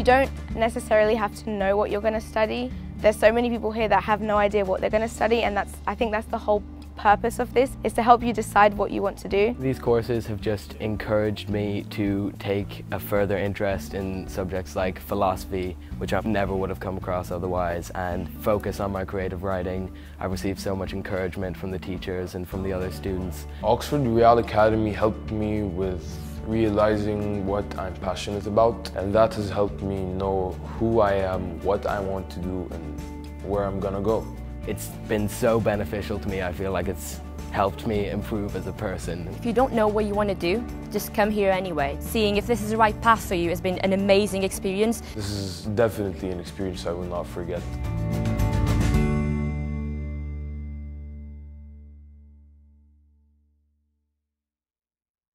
You don't necessarily have to know what you're going to study. There's so many people here that have no idea what they're going to study and that's I think that's the whole purpose of this is to help you decide what you want to do. These courses have just encouraged me to take a further interest in subjects like philosophy, which I never would have come across otherwise, and focus on my creative writing. I received so much encouragement from the teachers and from the other students. Oxford Royale Academy helped me with realizing what I'm passionate about and that has helped me know who I am, what I want to do and where I'm gonna go. It's been so beneficial to me. I feel like it's helped me improve as a person. If you don't know what you want to do, just come here anyway. Seeing if this is the right path for you has been an amazing experience. This is definitely an experience I will not forget.